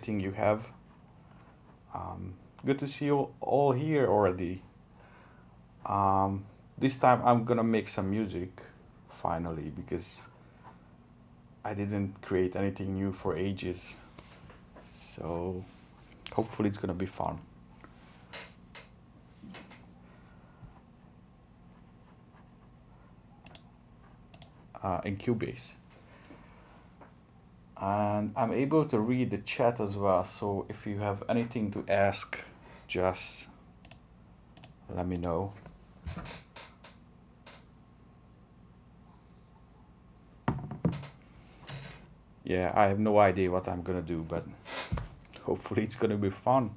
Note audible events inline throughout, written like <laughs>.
anything you have. Um, good to see you all here already. Um, this time I'm gonna make some music finally because I didn't create anything new for ages. So hopefully it's gonna be fun. Uh, in Cubase. And I'm able to read the chat as well. So if you have anything to ask, just let me know. Yeah, I have no idea what I'm gonna do, but hopefully it's gonna be fun.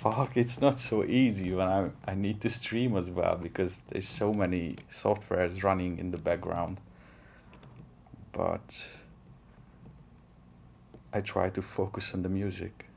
Fuck, it's not so easy when I I need to stream as well because there's so many softwares running in the background. But I try to focus on the music.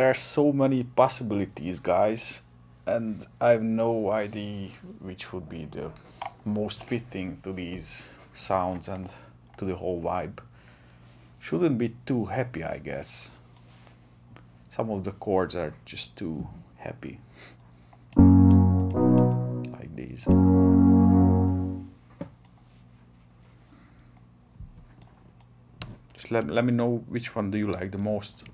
There are so many possibilities, guys, and I have no idea which would be the most fitting to these sounds and to the whole vibe. Shouldn't be too happy, I guess. Some of the chords are just too happy. Like these. Just let, let me know which one do you like the most.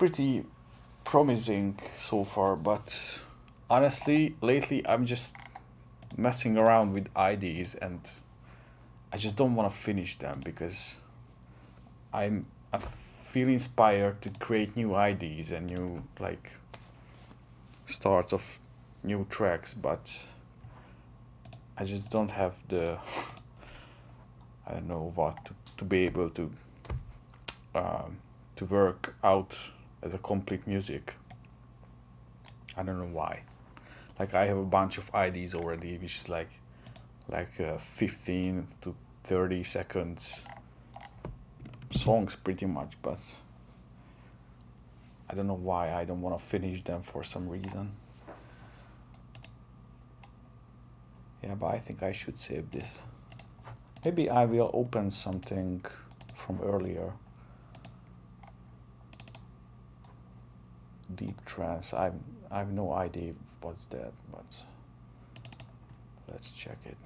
Pretty promising so far, but honestly, lately I'm just messing around with ideas and I just don't want to finish them because I'm I feel inspired to create new ideas and new like starts of new tracks, but I just don't have the <laughs> I don't know what to, to be able to um, to work out as a complete music. I don't know why. Like I have a bunch of IDs already, which is like like uh, 15 to 30 seconds songs pretty much, but I don't know why I don't want to finish them for some reason. Yeah, but I think I should save this. Maybe I will open something from earlier. Deep trance. I I have no idea what's that, but let's check it.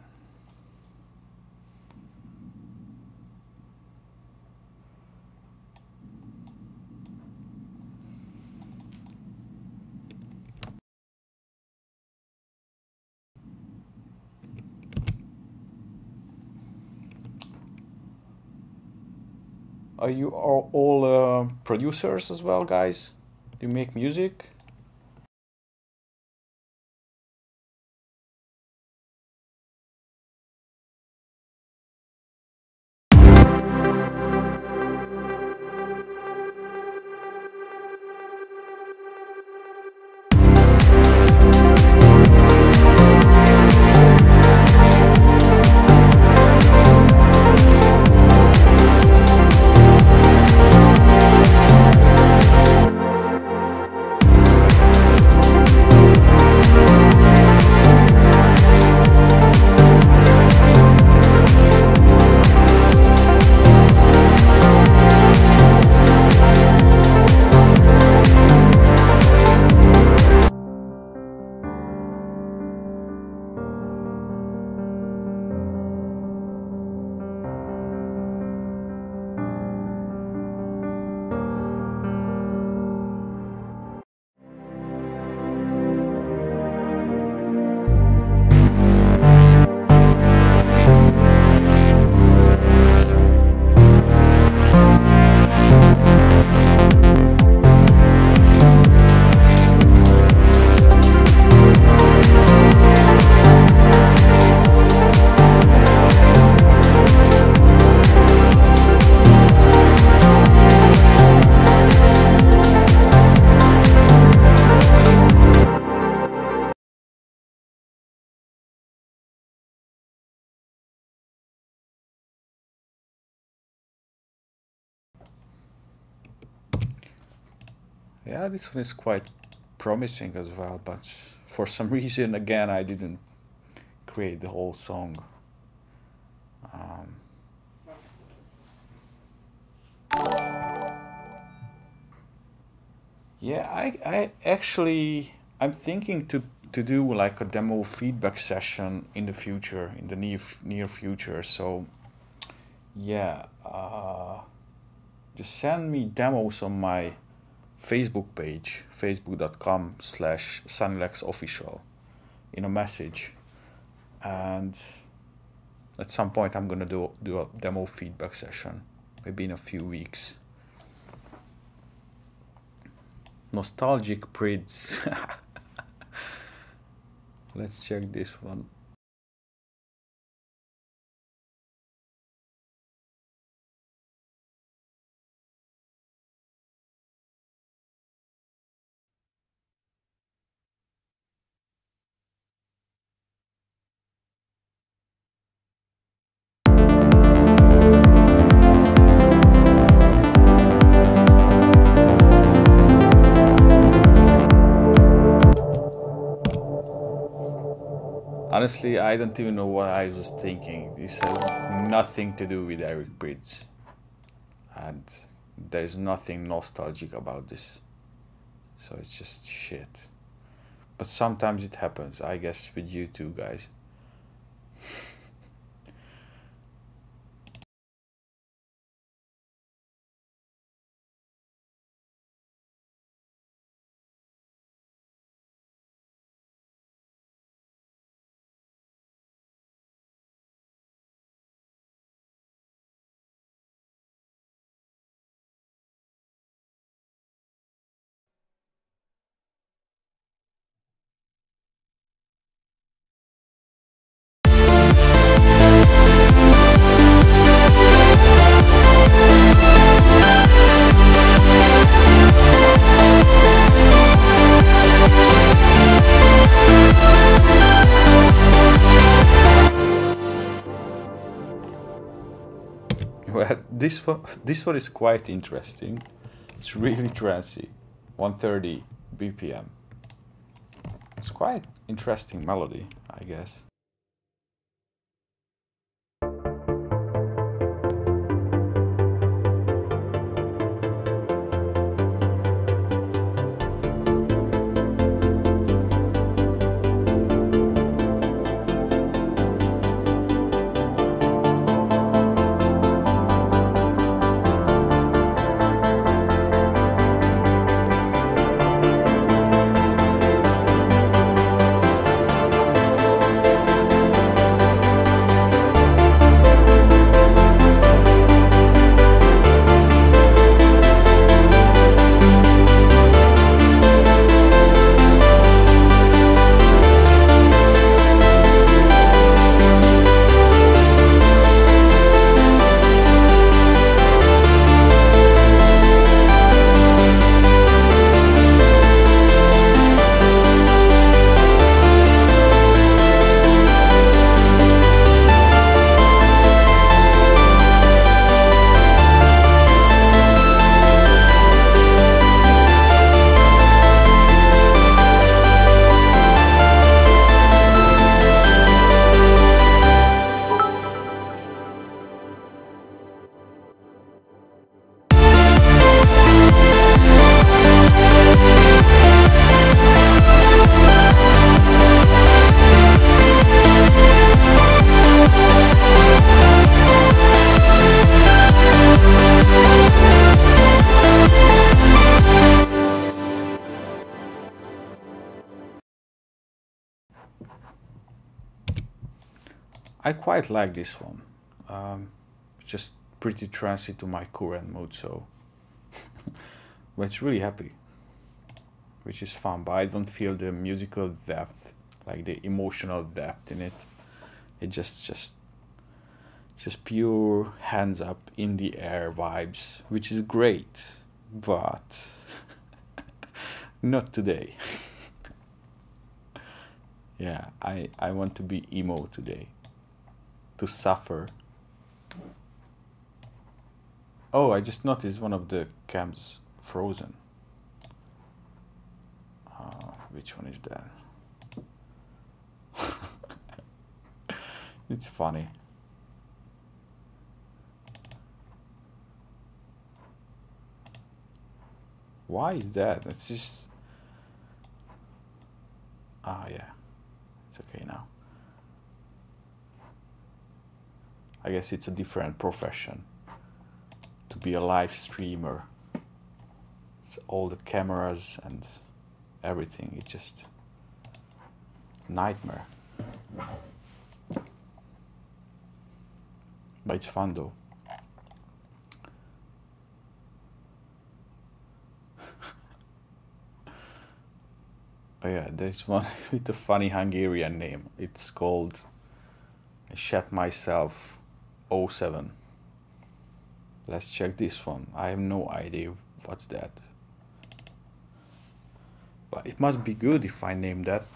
Are you are all uh, producers as well, guys? You make music? Yeah, this one is quite promising as well, but for some <laughs> reason, again, I didn't create the whole song. Um, yeah, I, I actually, I'm thinking to, to do like a demo feedback session in the future, in the near, near future. So, yeah, uh, just send me demos on my Facebook page, facebook.com slash sunnylaxofficial in a message. And at some point I'm gonna do do a demo feedback session, maybe in a few weeks. Nostalgic Prids. <laughs> Let's check this one. Honestly, I don't even know what I was thinking. This has nothing to do with Eric Prydz. And there's nothing nostalgic about this. So it's just shit. But sometimes it happens, I guess, with you two guys. <laughs> this one, <laughs> this one is quite interesting. It's really trancy. 130 BPM. It's quite interesting melody, I guess. Like this one. Um, just pretty trancy to my current mood, so <laughs> but it's really happy, which is fun. But I don't feel the musical depth, like the emotional depth in it. It just just just pure hands up in the air vibes, which is great, but <laughs> not today. <laughs> yeah, I I want to be emo today to suffer. Oh, I just noticed one of the cams frozen. Uh, which one is that? <laughs> it's funny. Why is that? It's just. Ah, yeah. It's okay now. I guess it's a different profession to be a live streamer. It's all the cameras and everything. It's just nightmare. But it's fun though. <laughs> oh yeah, there's one <laughs> with a funny Hungarian name. It's called I Shat Myself 07. Let's check this one. I have no idea what's that. But it must be good if I name that.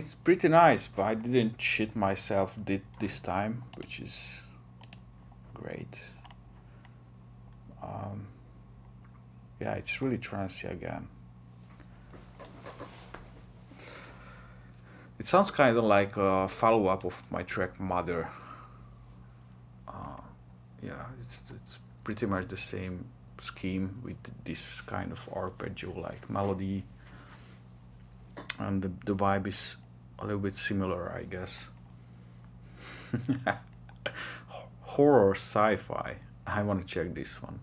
It's pretty nice, but I didn't shit myself did this time, which is great. Um, yeah, it's really trancy again. It sounds kind of like a follow-up of my track Mother. Uh, yeah, it's, it's pretty much the same scheme with this kind of arpeggio-like melody. And the, the vibe is a little bit similar, I guess. <laughs> Horror sci-fi. I want to check this one.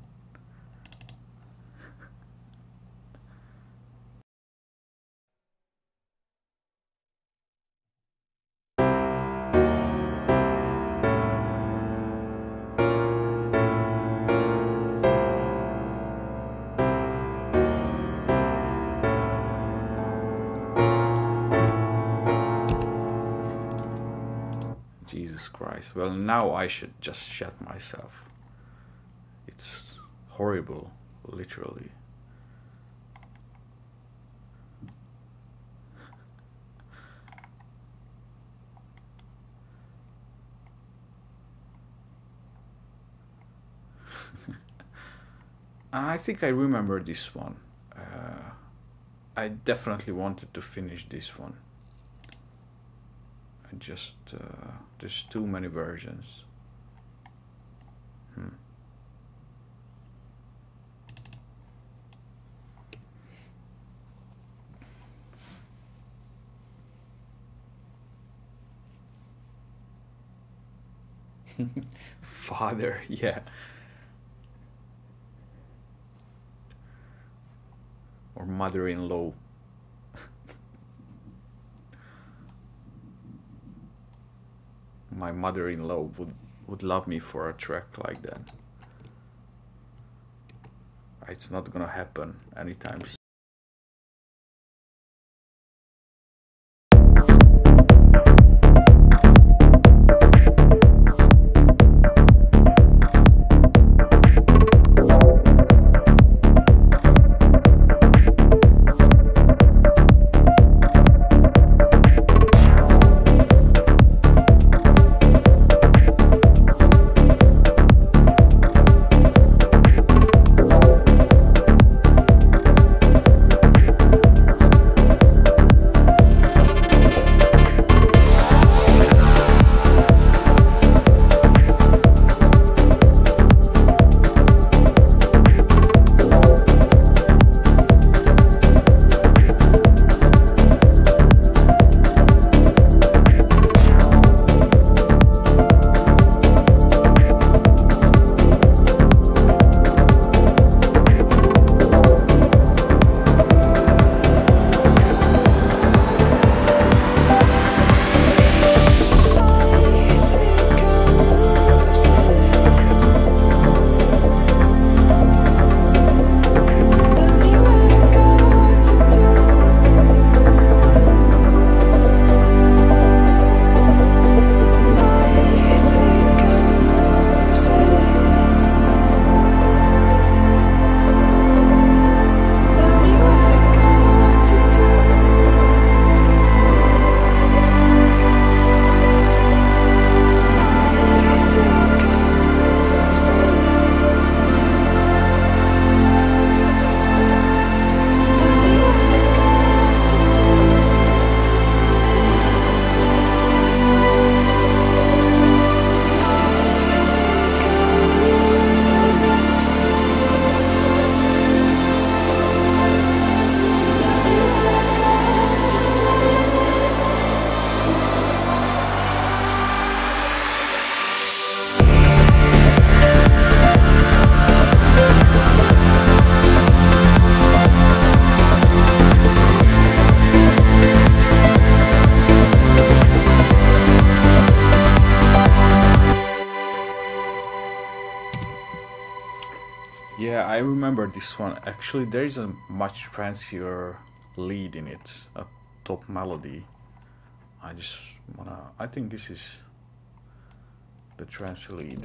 Jesus Christ. Well, now I should just shut myself. It's horrible, literally. <laughs> I think I remember this one. Uh, I definitely wanted to finish this one. I just uh, there's too many versions. Hmm. <laughs> Father, yeah. Or mother in law. My mother in law would, would love me for a track like that. It's not gonna happen anytime I remember this one. Actually, there is a much trancier lead in it, a top melody. I just wanna. I think this is the trance lead.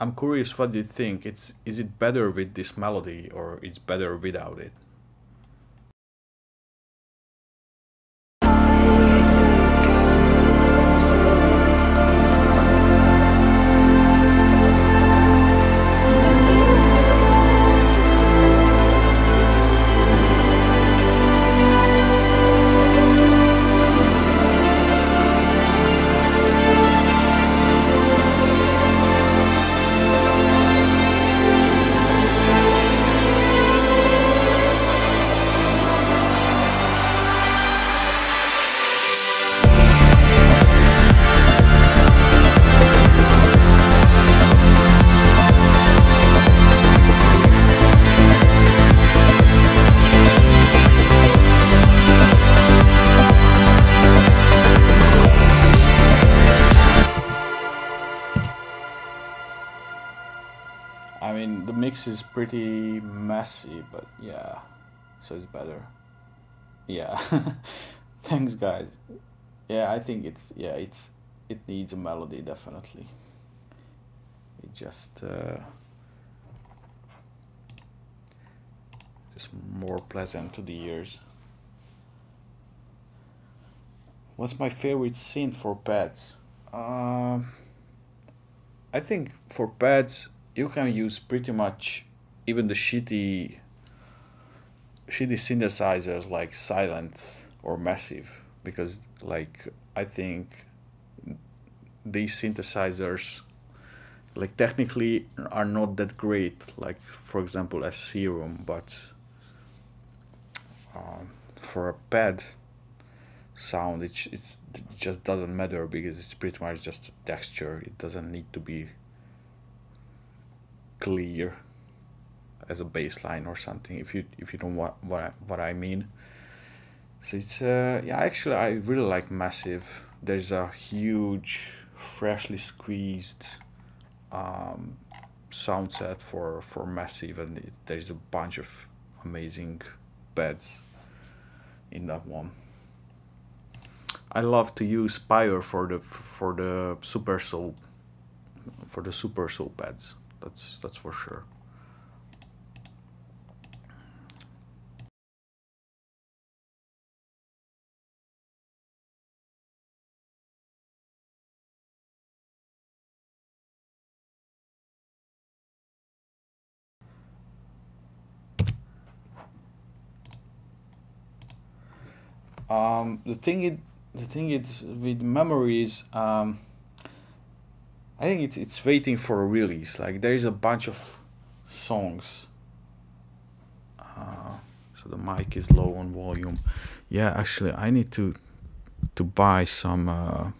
I'm curious what you think? It's is it better with this melody or it's better without it? Mix is pretty messy, but yeah, so it's better. Yeah, <laughs> thanks, guys. Yeah, I think it's yeah, it's it needs a melody definitely. It just uh, just more pleasant to the ears. What's my favorite scene for pads? Um, I think for pads you can use pretty much even the shitty shitty synthesizers like Sylenth or Massive because like I think these synthesizers like technically are not that great like for example as serum but um, for a pad sound it, it's, it just doesn't matter because it's pretty much just a texture. It doesn't need to be clear as a baseline or something if you if you don't want what I, what I mean. So it's uh, yeah actually I really like massive. There's a huge freshly squeezed um, sound set for for massive and it, there's a bunch of amazing beds in that one. I love to use Spire for the for the super soul for the super soul pads. That's that's for sure. Um, the thing it the thing is with memories um, i think it's, it's waiting for a release. Like there is a bunch of songs. Uh, so the mic is low on volume. Yeah actually i need to to buy some uh,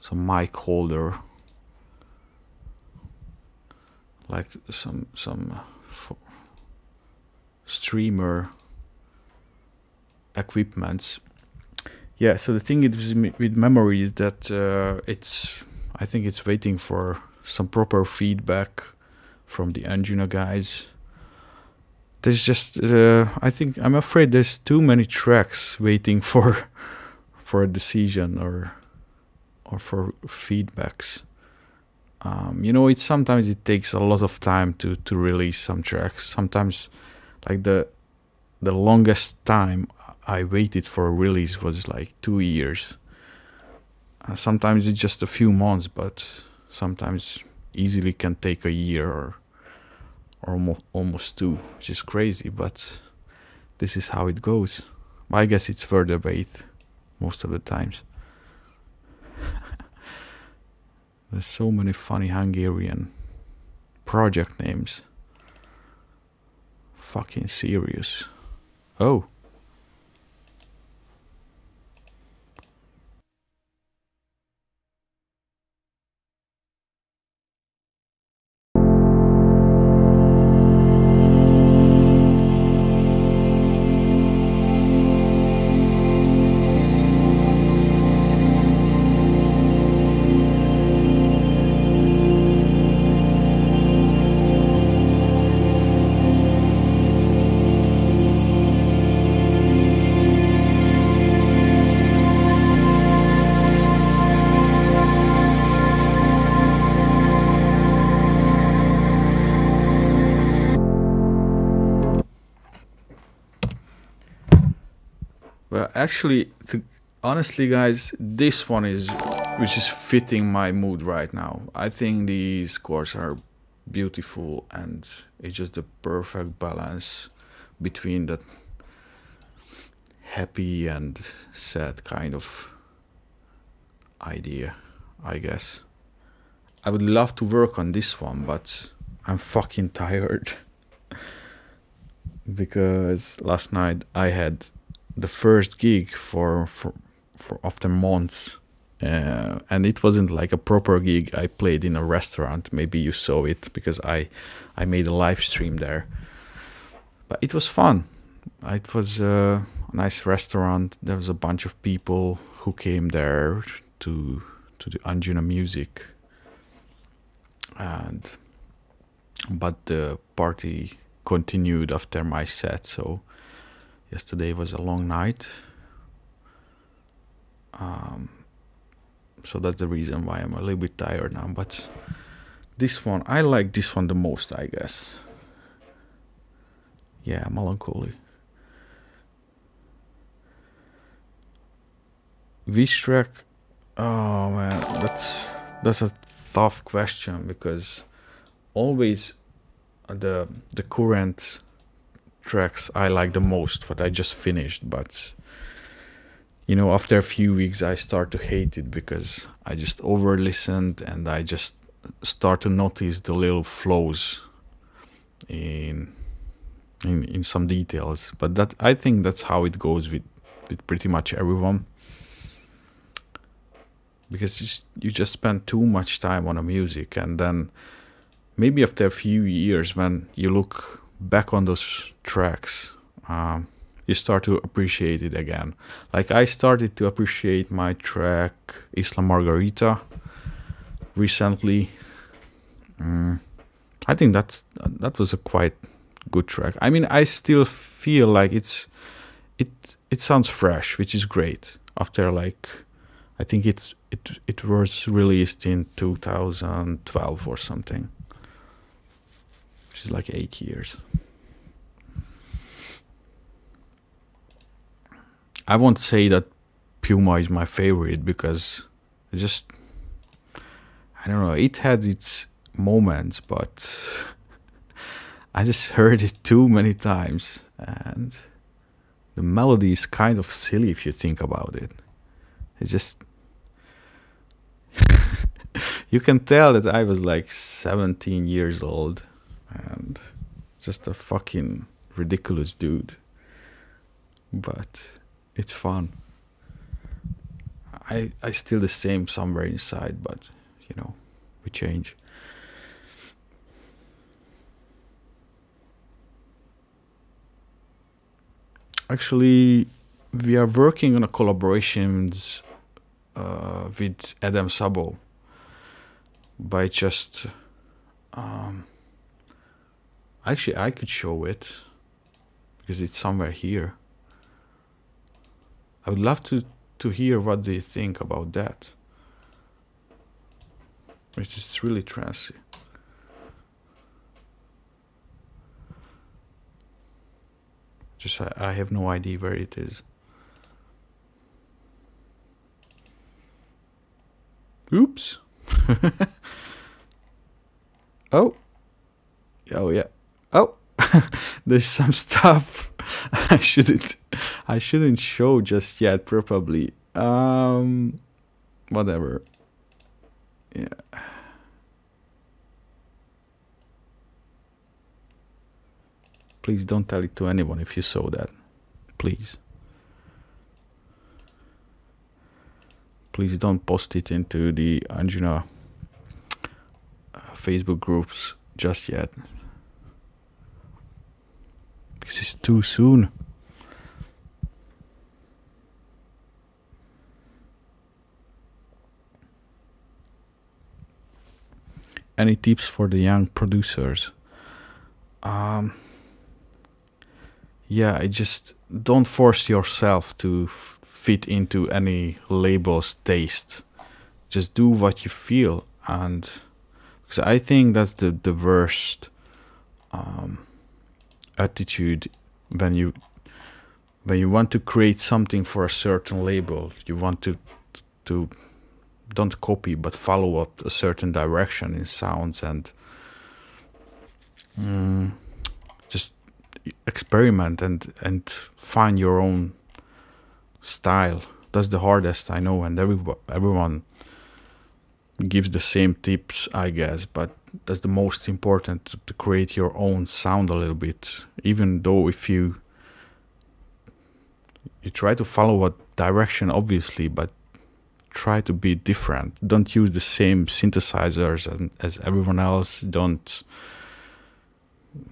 some mic holder. Like some some streamer equipments. Yeah so the thing is with memory is that uh, it's i think it's waiting for some proper feedback from the Anjuna guys. There's just uh, i think i'm afraid there's too many tracks waiting <laughs> for for a decision or or for feedbacks. Um, you know it sometimes it takes a lot of time to to release some tracks. Sometimes like the the longest time I waited for a release was like two years. Uh, sometimes it's just a few months, but sometimes easily can take a year or or almost, almost two, which is crazy. But this is how it goes. I guess it's further wait most of the times. <laughs> There's so many funny Hungarian project names. Fucking serious. Oh. Actually, honestly, guys, this one is which is fitting my mood right now. I think these scores are beautiful and it's just the perfect balance between that happy and sad kind of idea, I guess. I would love to work on this one, but I'm fucking <laughs> tired. because last night I had the first gig for for, for after months uh, and it wasn't like a proper gig. I played in a restaurant. Maybe you saw it because i i made a live stream there. But it was fun. It was a nice restaurant. There was a bunch of people who came there to to the anjuna music. And but the party continued after my set. So yesterday was a long night. Um, so that's the reason why I'm a little bit tired now. But this one, I like this one the most, I guess. Yeah, melancholy. Track? Oh man, that's that's a tough question because always the the current tracks I like the most, what I just finished, but you know, after a few weeks, I start to hate it because I just over listened and I just start to notice the little flaws in in in some details. But that I think that's how it goes with with pretty much everyone because you just, you just spend too much time on a music and then maybe after a few years when you look back on those tracks um, you start to appreciate it again. Like i started to appreciate my track isla margarita recently. Mm, i think that's that was a quite good track. I mean i still feel like it's it it sounds fresh which is great. After like i think it's it it was released in 2012 or something is like eight years. I won't say that puma is my favorite because it just i don't know it had its moments but <laughs> i just heard it too many times and the melody is kind of silly if you think about it. It's just <laughs> you can tell that I was like 17 years old and just a fucking ridiculous dude. But it's fun. I I still the same somewhere inside, but you know, we change. Actually, we are working on a collaborations uh, with Adam Szabo by just um, actually I could show it because it's somewhere here. I would love to to hear what they think about that. It's just really trancy. Just I, I have no idea where it is. Oops. <laughs> oh. Oh yeah. Oh. <laughs> There's some stuff <laughs> I shouldn't I shouldn't show just yet probably. Um whatever. Yeah. Please don't tell it to anyone if you saw that. Please. please don't post it into the Anjuna uh, Facebook groups just yet. Because it's too soon. Any tips for the young producers? Um, yeah, I just don't force yourself to fit into any label's taste. Just do what you feel, and because I think that's the the worst um, attitude when you when you want to create something for a certain label. You want to to don't copy, but follow up a certain direction in sounds and mm, just experiment and and find your own style. That's the hardest I know, and every, everyone gives the same tips, I guess. But that's the most important to, to create your own sound a little bit. Even though if you you try to follow a direction, obviously, but try to be different. Don't use the same synthesizers and as everyone else. Don't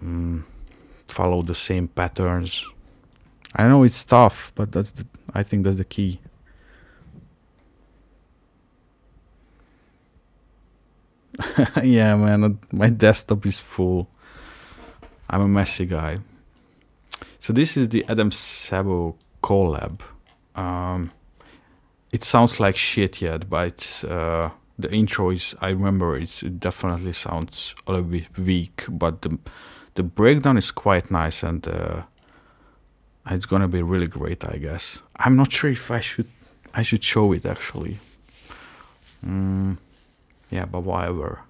um, follow the same patterns. I know it's tough, but that's the, I think that's the key. <laughs> yeah, man, my desktop is full. I'm a messy guy. So this is the Adam Szabo collab. Um, it sounds like shit yet, but uh, the intro is. I remember it definitely sounds a little bit weak, but the the breakdown is quite nice and uh, it's gonna be really great. I guess. I'm not sure if I should I should show it actually. Mm, yeah, but whatever.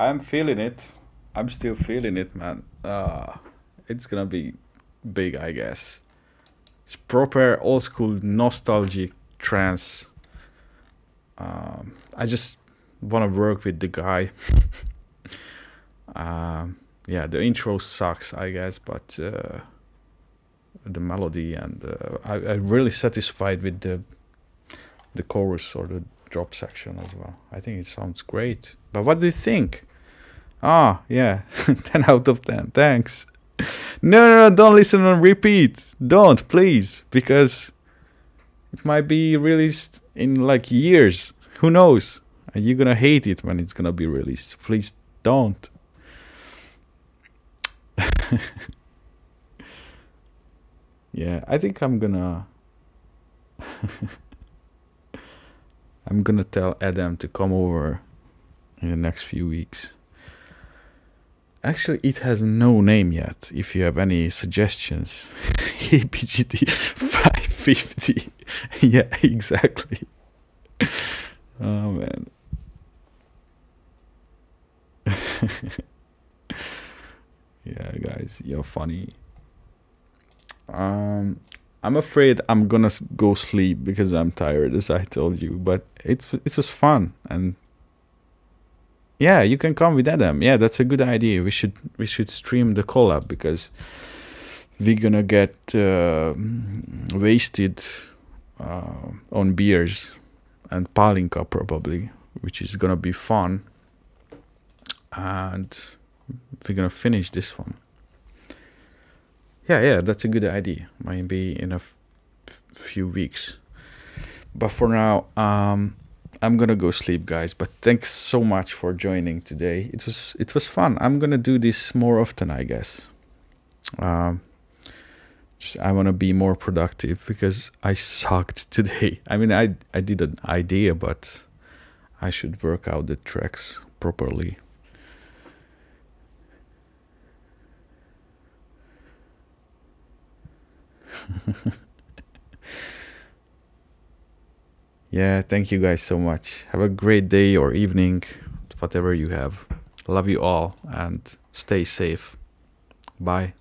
I'm feeling it. I'm still feeling it, man. Uh, it's gonna be big, I guess. It's proper old school nostalgic trance. Um, I just want to work with the guy. <laughs> um, yeah, the intro sucks, I guess, but uh, the melody and uh, I, I'm really satisfied with the the chorus or the drop section as well. I think it sounds great. But what do you think? Ah, yeah, <laughs> 10 out of 10. Thanks. No, no, no, don't listen on repeat. Don't, please, because it might be released in like years. Who knows? And you're gonna hate it when it's gonna be released. Please don't. <laughs> yeah, I think I'm gonna. <laughs> I'm gonna tell Adam to come over in the next few weeks. Actually, it has no name yet. If you have any suggestions, <laughs> ABGT 550. <laughs> yeah, exactly. <laughs> Oh man. yeah, guys, you're funny. Um, I'm afraid I'm gonna go sleep because I'm tired, as I told you. But it it was fun, and yeah, you can come with Adam. Yeah, that's a good idea. We should we should stream the collab because we're gonna get uh, wasted uh, on beers and palinka probably, which is gonna be fun. And we're gonna finish this one. Yeah, yeah, that's a good idea. Maybe in a few weeks. But for now, um, I'm gonna go sleep, guys. But thanks so much for joining today. It was it was fun. I'm gonna do this more often, I guess. Um, just, I want to be more productive because I sucked <laughs> today. I mean, I I did an idea, but I should work out the tracks properly. <laughs> yeah, thank you guys so much. Have a great day or evening, whatever you have. Love you all and stay safe. Bye.